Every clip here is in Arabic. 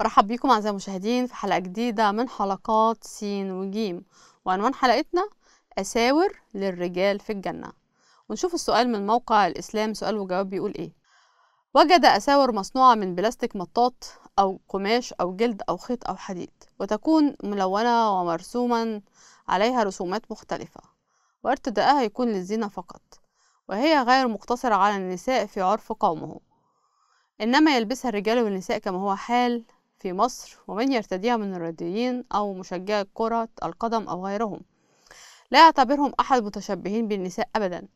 برحب بيكم أعزائي المشاهدين في حلقة جديدة من حلقات سين وجيم وعنوان حلقتنا أساور للرجال في الجنة. ونشوف السؤال من موقع الإسلام سؤال وجواب بيقول إيه؟ وجد أساور مصنوعة من بلاستيك مطاط أو قماش أو جلد أو خيط أو حديد وتكون ملونة ومرسوما عليها رسومات مختلفة وارتداءها يكون للزينة فقط وهي غير مقتصرة على النساء في عرف قومه. إنما يلبسها الرجال والنساء كما هو حال في مصر ومن يرتديها من الرياضيين أو مشجعي كرة القدم أو غيرهم. لا يعتبرهم أحد متشبهين بالنساء أبدا.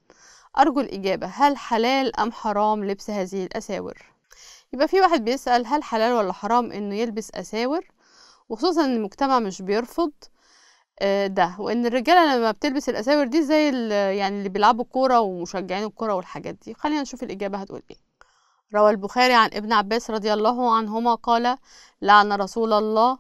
أرجو الإجابة. هل حلال أم حرام لبس هذه الأساور؟ يبقى في واحد بيسأل هل حلال ولا حرام إنه يلبس أساور؟ وخصوصا إن المجتمع مش بيرفض آه، ده. وإن الرجالة لما بتلبس الأساور دي زي يعني اللي بيلعبوا كورة ومشجعين الكورة والحاجات دي. خلينا نشوف الإجابة هتقول إيه. روى البخاري عن ابن عباس رضي الله عنهما قال لعن رسول الله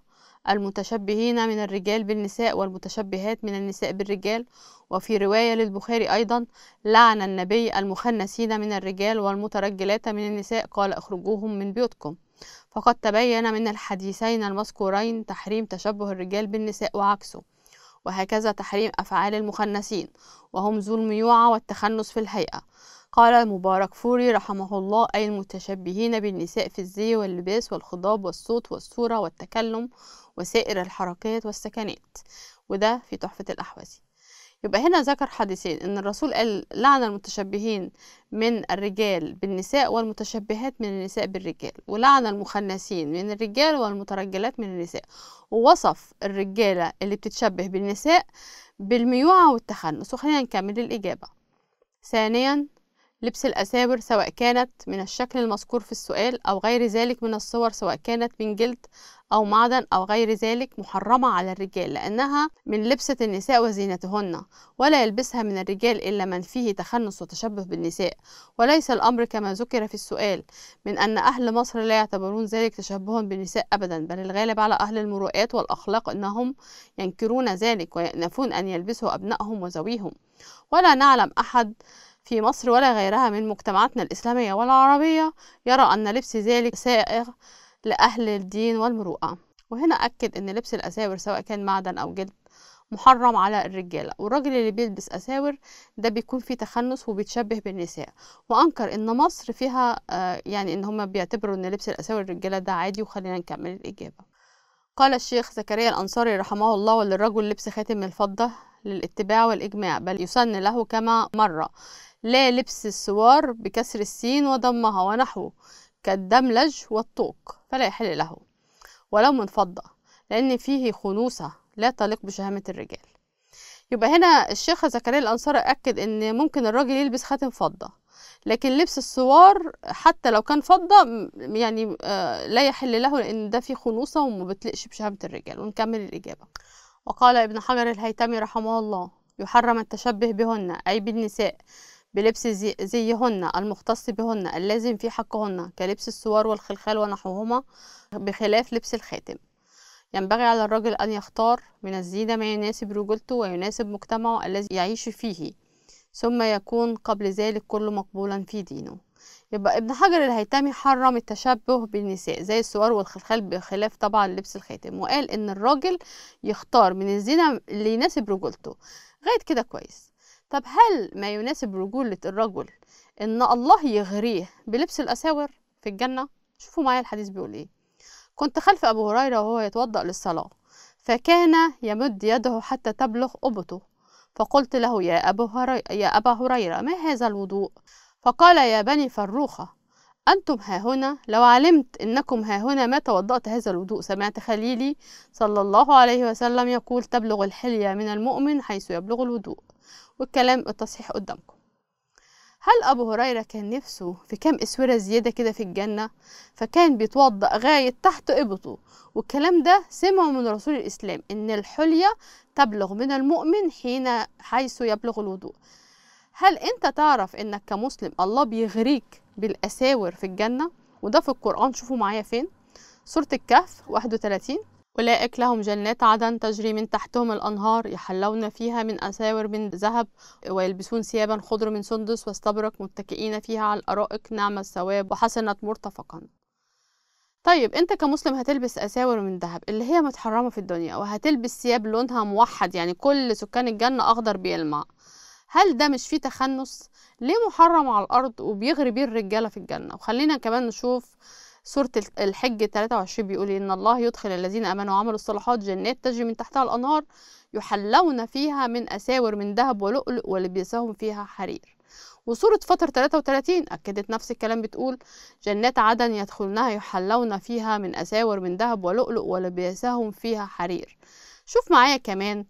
المتشبهين من الرجال بالنساء والمتشبهات من النساء بالرجال. وفي رواية للبخاري أيضا لعن النبي المخنسين من الرجال والمترجلات من النساء. قال اخرجوهم من بيوتكم. فقد تبين من الحديثين المذكورين تحريم تشبه الرجال بالنساء وعكسه. وهكذا تحريم أفعال المخنسين. وهم ذو الميوعة والتخنس في الهيئة. قال المبارك فوري رحمه الله أي المتشبهين بالنساء في الزي واللباس والخضاب والصوت والصورة والتكلم وسائر الحركات والسكنات. وده في تحفة الأحوازي يبقى هنا ذكر حديثين. إن الرسول قال لعن المتشبهين من الرجال بالنساء والمتشبهات من النساء بالرجال ولعن المخنثين من الرجال والمترجلات من النساء. ووصف الرجالة اللي بتتشبه بالنساء بالميوعة والتخنث. وخلينا نكمل الإجابة ثانيا لبس الأساور سواء كانت من الشكل المذكور في السؤال أو غير ذلك من الصور سواء كانت من جلد أو معدن أو غير ذلك محرمة على الرجال لأنها من لبسة النساء وزينتهن ولا يلبسها من الرجال إلا من فيه تخنص وتشبه بالنساء وليس الأمر كما ذكر في السؤال من أن أهل مصر لا يعتبرون ذلك تشبها بالنساء أبدا بل الغالب على أهل المروءات والأخلاق أنهم ينكرون ذلك ويأنفون أن يلبسوا أبنائهم وزويهم. ولا نعلم أحد في مصر ولا غيرها من مجتمعاتنا الإسلامية والعربية يرى أن لبس ذلك سائغ لأهل الدين والمروءة. وهنا أكد أن لبس الأساور سواء كان معدن أو جلد محرم على الرجالة والراجل اللي بيلبس أساور ده بيكون فيه تخنث وبيتشبه بالنساء. وأنكر إن مصر فيها آه يعني إن هما بيعتبروا إن لبس الأساور الرجالة ده عادي وخلينا نكمل الإجابة. قال الشيخ زكريا الأنصاري رحمه الله وللرجل لبس خاتم الفضة للاتباع والإجماع بل يسن له كما مر لا لبس السوار بكسر السين وضمها ونحوه كالدملج والطوق فلا يحل له ولو من فضة لأن فيه خنوسة لا تليق بشهامة الرجال. يبقى هنا الشيخ زكريا الأنصاري أكد إن ممكن الراجل يلبس خاتم فضة لكن لبس السوار حتى لو كان فضة يعني آه، لا يحل له لأن ده فيه خنوصة وما بتلقش بشهامة الرجال ونكمل الإجابة. وقال ابن حجر الهيتمي رحمه الله يحرم التشبه بهن أي بالنساء بلبس زي زيهن المختص بهن اللازم في حقهن كلبس السوار والخلخال ونحوهما بخلاف لبس الخاتم. ينبغي على الرجل أن يختار من الزينة ما يناسب رجولته ويناسب مجتمعه الذي يعيش فيه ثم يكون قبل ذلك كل مقبولا في دينه. يبقى ابن حجر الهيتمي حرم التشبه بالنساء زي السوار والخلخال بخلاف طبعا لبس الخاتم وقال إن الراجل يختار من الزينة اللي يناسب رجولته. غاية كده كويس. طب هل ما يناسب رجولة الرجل إن الله يغريه بلبس الأساور في الجنة؟ شوفوا معايا الحديث بيقول إيه. كنت خلف أبو هريرة وهو يتوضأ للصلاة فكان يمد يده حتى تبلغ أبطه. فقلت له يا, أبو هري... يا أبا هريرة ما هذا الوضوء؟ فقال يا بني فروخة أنتم ها هنا؟ لو علمت إنكم ها هنا ما توضأت هذا الوضوء؟ سمعت خليلي صلى الله عليه وسلم يقول تبلغ الحلية من المؤمن حيث يبلغ الوضوء. والكلام التصحيح قدامكم. هل أبو هريرة كان نفسه في كام إسورة زيادة كده في الجنة؟ فكان بيتوضأ غاية تحت إبطه. والكلام ده سمعه من رسول الإسلام إن الحلية تبلغ من المؤمن حين حيث يبلغ الوضوء. هل أنت تعرف إنك كمسلم الله بيغريك بالأساور في الجنة؟ وده في القرآن شوفوا معايا فين. سورة الكهف 31 أولئك لهم جنات عدن تجري من تحتهم الأنهار يحلون فيها من أساور من ذهب ويلبسون ثيابا خضر من سندس واستبرق متكئين فيها على الأرائك نعم الثواب وحسنت مرتفقا. طيب أنت كمسلم هتلبس أساور من ذهب اللي هي متحرمة في الدنيا وهتلبس ثياب لونها موحد يعني كل سكان الجنة أخضر بيلمع. هل ده مش فيه تخنس؟ ليه محرم على الأرض وبيغري بيه الرجالة في الجنة؟ وخلينا كمان نشوف سورة الحج 23 بيقول إن الله يدخل الذين آمنوا وعملوا الصالحات جنات تجري من تحتها الأنهار يحلون فيها من أساور من ذهب ولؤلؤ ولبسهم فيها حرير. وسورة فطر 33 أكدت نفس الكلام بتقول جنات عدن يدخلنها يحلون فيها من أساور من ذهب ولؤلؤ ولباسهم فيها حرير. شوف معايا كمان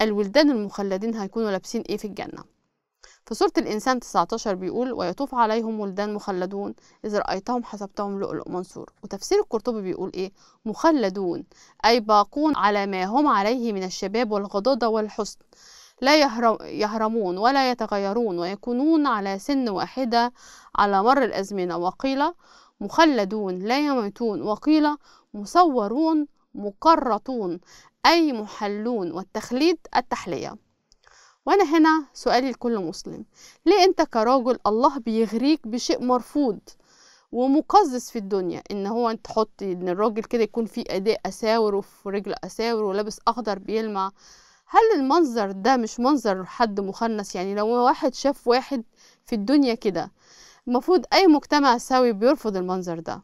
الولدان المخلدين هيكونوا لابسين إيه في الجنة؟ في سورة الإنسان 19 بيقول ويطوف عليهم ولدان مخلدون إذا رأيتهم حسبتهم لؤلؤ منصور. وتفسير القرطبي بيقول إيه؟ مخلدون أي باقون على ما هم عليه من الشباب والغضاضة والحسن لا يهرمون ولا يتغيرون ويكونون على سن واحدة على مر الأزمنة. وقيل مخلدون لا يموتون. وقيل مصورون مقرطون أي محلون. والتخليد التحلية. وأنا هنا سؤالي لكل مسلم. ليه أنت كراجل الله بيغريك بشيء مرفوض ومقزز في الدنيا؟ إن هو أنت تحط إن الراجل كده يكون فيه أداء أساور وفي رجل أساور ولابس أخضر بيلمع. هل المنظر ده مش منظر حد مخنث؟ يعني لو واحد شاف واحد في الدنيا كده المفروض أي مجتمع سوي بيرفض المنظر ده.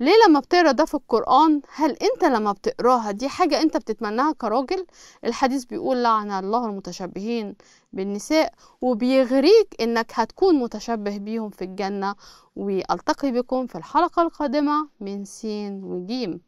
ليه لما بتقرأ ده في القرآن؟ هل أنت لما بتقراها دي حاجة أنت بتتمناها كراجل؟ الحديث بيقول لعن الله المتشبهين بالنساء وبيغريك إنك هتكون متشبه بيهم في الجنة وألتقي بكم في الحلقة القادمة من سين وجيم.